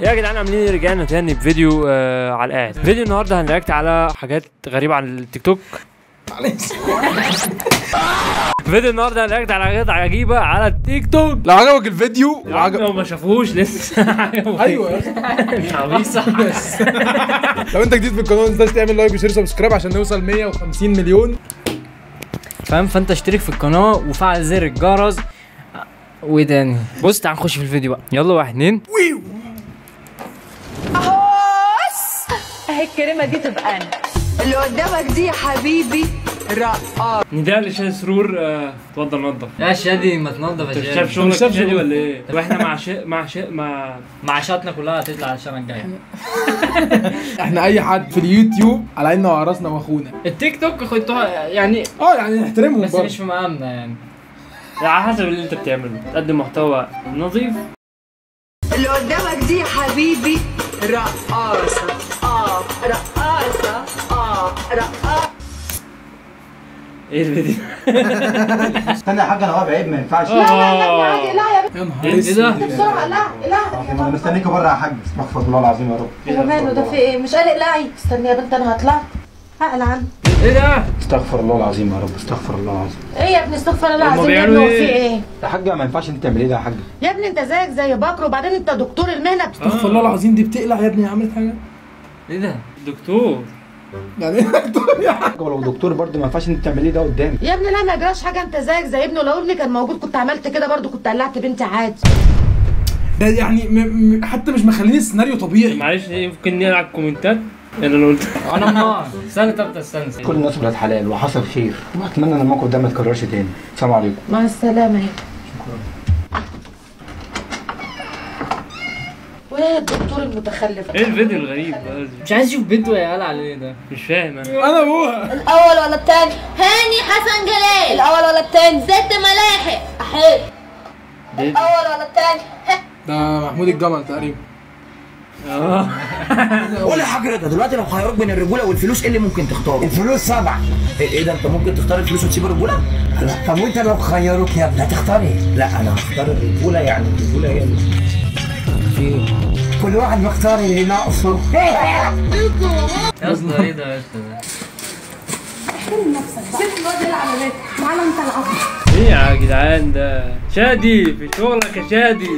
يا جدعان عاملين إيه؟ رجعنا تاني بفيديو آه على القاعد. فيديو النهارده هن react على حاجات غريبة عن التيك توك. فيديو النهارده هن react على حاجات عجيبة على التيك توك. لو عجبك الفيديو وعجب... لو ما شافوهوش لسه. أيوه. لو انت جديد في القناة ما تنساش تعمل like و share و subscribe عشان نوصل 150 مليون. فاهم؟ فانت اشترك في القناة وفعل زر الجرس. وإيه تاني؟ بص تعال نخش في الفيديو بقى. يلا واحد اتنين. اهي الكريمه دي تبقى أنا. اللي قدامك دي يا حبيبي رقاق. نداء لشاد سرور آه، اتفضل نضف يا شادي ما تنضف يا شادي. شايف شغلك شادي. ولا إيه؟ طب إحنا مع شيء مع شيء مع معاشاتنا كلها هتطلع السنة الجايه إحنا اي حد في اليوتيوب على عيننا وعراسنا واخونا. التيك توك خدتوها يعني آه يعني نحترمهم بس مش في مقامنا يعني. على حسب اللي انت بتعمله. تقدم محتوى نظيف. اللي قدامك دي يا حبيبي رقاصه آه رقاصه آه رقاصه إيه الفيديو؟ استنى يا حاج أنا واقف بعيد ما ينفعش آه يا نهار إيه ده؟ بسرعة لا لا أنا مستنيك بره يا حاج استغفر الله العظيم يا رب يا ماله ده في إيه مش قلق لاعي استني يا بنت أنا هطلع عنه إيه ده؟ استغفر الله العظيم يا رب استغفر الله العظيم إيه يا ابني استغفر الله العظيم يا ابني في إيه؟ إيه يا حاج ما ينفعش انت تعمل إيه ده يا حاج يا ابني انت زيك زي بكر وبعدين انت دكتور المهنه استغفر الله العظيم دي بتقلع يا ابني عملت حاجة إيه ده دكتور. يعني إيه دكتور؟ يا حاج ولو دكتور برضه ما ينفعش انت تعمل إيه ده قدامي. يا ابني لا ما يجراش حاجة. انت زيك زي ابنه. لو ابني كان موجود كنت عملت كده برضو كنت قلعت بنتي عادي. ده يعني م... م... حتى مش مخليني السيناريو طبيعي. معلش إيه ممكن نلعب كومنتات؟ أنا اللي قلت. أنا منار استنى طب استنى كل الناس ولاد حلال وحصل خير. وأتمنى إن الموقف ده ما يتكررش تاني. السلام عليكم. مع السلامة يا الدكتور المتخلف. إيه الفيديو الغريب؟ ده؟ مش عايز أشوف بنته يا على عليه ده؟ مش فاهم أنا. أنا أبوها. الأول ولا التاني؟ هاني حسن جلال. الأول ولا التاني؟ ست ملاحق. ده- الأول ولا التاني؟ ده محمود الجمل تقريبا. آه. قول يا حاج رضا دلوقتي لو خيروك بين الرجولة والفلوس إيه اللي ممكن تختار؟ الفلوس إيه إيه ده أنت ممكن تختار الفلوس وتسيب الرجولة؟ لا. طب وأنت لو خيروك يا ابني هتختار إيه؟ لا أنا هختار الرجولة يعني الرجولة هي اللي في كل واحد مختار اللي ناقصه. يا اسطى إيه ده يا اسطى ده إيه يا جدعان ده؟ شادي في شغلك يا شادي.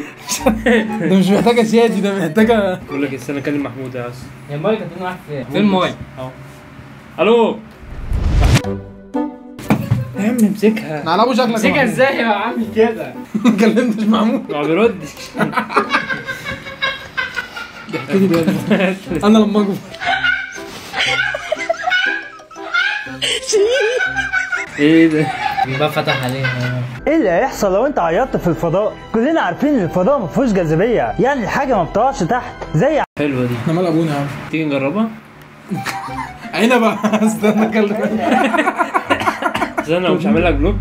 ده مش محتاجة شادي ده محتاجه بقول لك استنى أكلم محمود يا اسطى يا المايك هتكون واحد فين فين المايك أهو. ألو؟ يا عم امسكها. أنا على أبو شكلك امسكها. إزاي يا عم كده؟ ما كلمتش محمود. ما بيردش. أنا لما اكبر إيه ده؟ الباب فتح عليها. إيه اللي هيحصل لو أنت عيطت في الفضاء؟ كلنا عارفين إن الفضاء ما فيهوش جاذبية. يعني الحاجة ما بتقعش تحت. زي حلوة دي. إحنا مال أبونا يا عم. تيجي نجربها؟ عينه بقى. استنى أكلمك. استنى مش هعمل لك block؟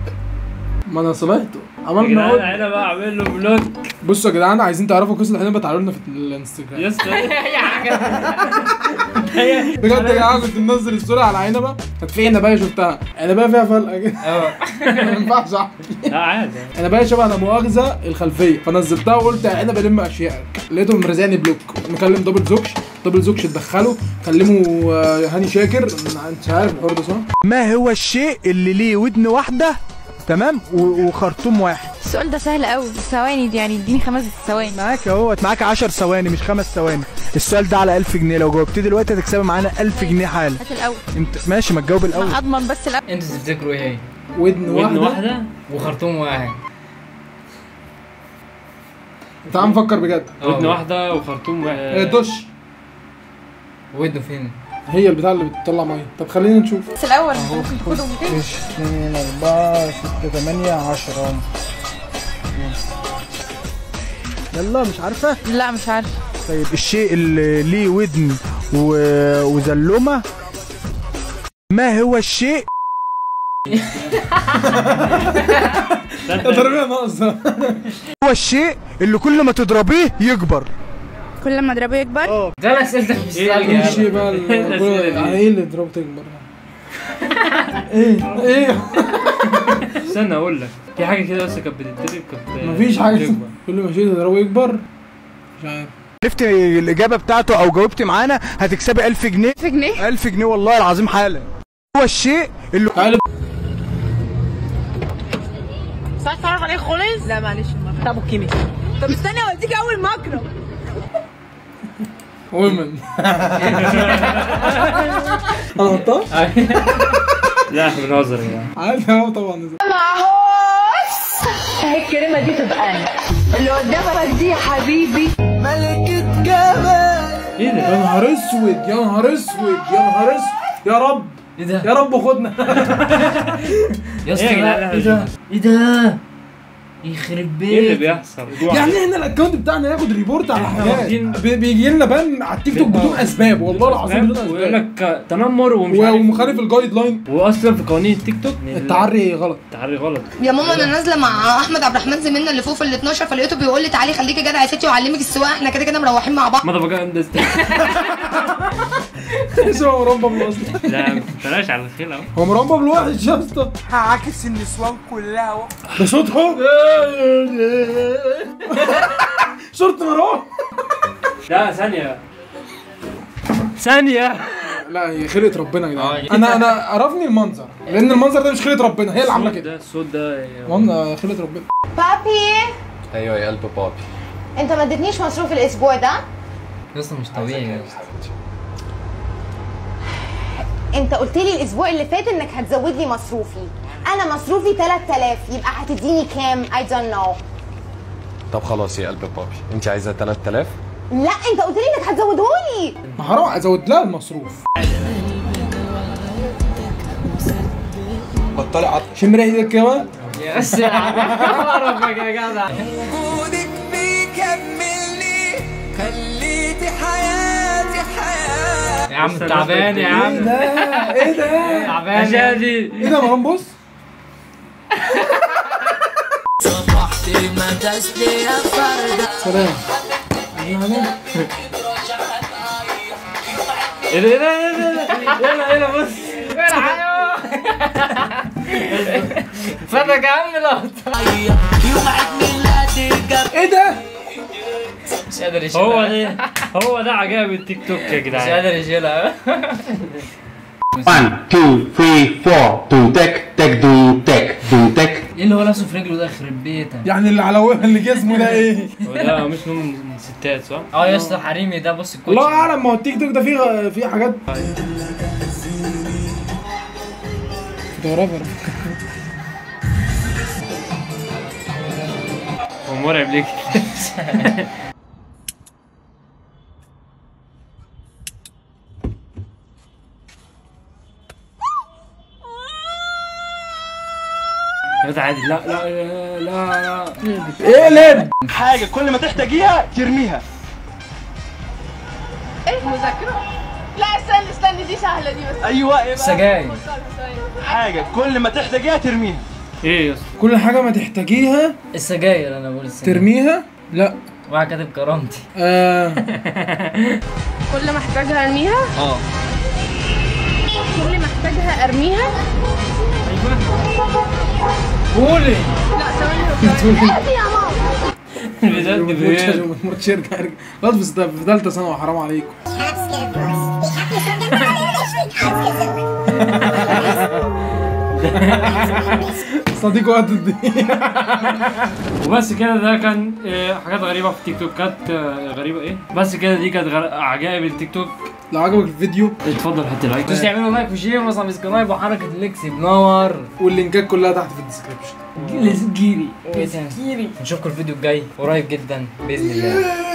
ما أنا يا عملنا. أنا بقى اعمل له block بصوا يا جدعان عايزين تعرفوا قصه الحنين تعالوا لنا في الانستجرام. يا اسطى بجد يا جدعان كنت منزل الصورة على عنبه كانت في عنبه شفتها. عنبه فيها فلقه كده ما ينفعش أحكي. لا عادي. عنبه شبه أنا مؤاخذة الخلفية. فنزلتها وقلت يا عنبه لم اشيائك لقيتهم مرزقني block. مكلم دبل زوكش دبل زوكش اتدخلوا. كلموا آه، هاني شاكر. انت عارف الحوار ده صح؟ ما هو الشيء اللي ليه ودن واحدة؟ تمام؟ وخرطوم واحد. السؤال ده سهل قوي. ثواني دي يعني اديني خمس ثواني. معاك اهوت. معاك 10 ثواني مش خمس ثواني. السؤال ده على 1000 جنيه. لو جاوبتيه دلوقتي هتكسبي معانا 1000 جنيه حالا. هات الأول. انت ماشي ما تجاوب الأول. أضمن بس الأول. أنتوا تفتكروا إيه هي؟ ودن ودن واحدة. واحدة وخرطوم واحد. تعال نفكر بجد. ودن واحدة وخرطوم آه، واحد دش. ودنه فين؟ هي البتاع اللي بتطلع مية. طب خلينا نشوف. بس الأول. ممكن تاخدهم. 200 2 4 6 8 10 يلا مش عارفة؟ لا مش عارف طيب الشيء اللي ليه ودن و... وزلومة ما هو الشيء؟ يا تربيه ناقصه هو الشيء اللي كل ما تضربيه يكبر. كل ما اضربه يكبر؟ ده اسئلتك مش إيه الشيء بقى؟ إيه اللي تضربه تكبر إيه؟ إيه؟ استنى أقول لك. في حاجة كده بس كانت بتتضرب كانت مفيش حاجة بتكبر. كل ما شيء تضربه يكبر. مش عارف. عرفت الإجابة بتاعته أو جاوبت معانا؟ هتكسبي 1000 جنيه. 1000 جنيه؟ 1000 جنيه والله العظيم حالا. هو الشيء اللي مش عايز اتفرج عليه خالص؟ لا معلش. طب أوكي طب استنى اوديك أول مكرم ومن أنا غلطان؟ لا إحنا بنهزر يعني عادي اهو طبعا معهوس هي الكلمة دي تبقى أنا اللي قدامك دي يا حبيبي ملكة جمال إيه ده؟ يا نهار أسود يا نهار أسود يا نهار اسود يا رب إيه ده؟ يا رب خدنا يا اسطى إيه يا؟ إيه ده؟ إيه ده؟ يخرب إيه اللي بيت. بيحصل؟ يعني إحنا الأكونت بتاعنا ياخد ريبورت على حاجات. بيجي لنا بان على التيك توك بدون أسباب والله العظيم بدون ويقول أسباب. لك تنمر ومش عارف ومخالف الجايد لاين. واصلا في قوانين التيك توك. التعري غلط. التعري غلط. يا ماما أنا نازلة مع أحمد عبد الرحمن زميلنا اللي فوق في ال 12 فلقيته بيقول لي تعالي خليكي جدع يا ستي وعلمك السواقه إحنا كده كده مروحين مع بعض. ماذا بقى؟ اندستري اسمه مربى بالوصل لا ما تناش على الخيل أهو. هو مربى بالوحش يا اسطى. هعاكس النسوان كلها اهو ده صوته صورة مروان لا ثانية. ثانية. لا هي خلقة ربنا يا جدعان. أنا أنا عرفني المنظر لأن المنظر ده مش خلقة ربنا هي اللي عاملة الصوت كده. ده الصوت ده خلقة ربنا. بابي. أيوه يا قلب بابي. أنت ما اديتنيش مصروف الأسبوع ده؟ يا اسطى مش طبيعي انت قلت لي الأسبوع اللي فات انك هتزود لي مصروفي. أنا مصروفي 3000 يبقى هتديني كام؟ I don't know. طب خلاص يا قلب بابي انت عايزة 3000 لا انت قلت لي انك هتزودهولي ما حرام ازود لها المصروف. بطلي عط شم ريحتك كمان يا سلام. يا جدع. عم تعبان يا عم. إيه ده؟ إيه ده؟ تعبان يا شادي إيه ده مروان بص صبحت مدستي يا فردة سلام. إيه ده إيه ده إيه ده يلا يلا بص فتك يا عم لقطة إيه ده؟ مش قادر يشيلها. هو ده هو ده عجائب التيك توك يا مش جدعان قادر يشيلها. 1 2 3 4 دو تك تك دو تك دو تك إيه اللي هو لابسه في رجله ده؟ يخرب بيتك يعني اللي على اللي جسمه ده إيه؟ ده مش نوم من ستات صح؟ آه يا اسطى حريمي ده. بص الكوتش. الله أعلم ما هو التيك توك ده فيه فيه حاجات. فوتوغرافر هو مرعب ليك عادي. لا لا لا لا. اقلب حاجة كل ما تحتاجيها ترميها. إيه مذاكرة لا استنى استنى دي سهلة دي بس. أيوه إيه بقى؟ سجاير. حاجة كل ما تحتاجيها ترميها. إيه يا اسطى كل حاجة ما تحتاجيها السجاير أنا بقول السجاير. ترميها؟ لا. واحد كاتب كرامتي. آه. كل ما احتاجها أرميها؟ آه. كل ما احتاجها أرميها؟ قولي لا ثواني يا ماما بجد ارجع غلط في ثالثه ثانوي حرام عليكم صديق وقت وبس كده ده كان آه، حاجات غريبة في تيك توك. كانت آه، غريبة إيه؟ بس كده دي كانت عجائب التيك توك. لو عجبك الفيديو. اتفضل حط like. مش تعملوا like و share و subscribe وحركة ال likes بنور واللينكات كلها تحت في ال description جيري جيري نشوفكم الفيديو الجاي قريب جدا بإذن الله.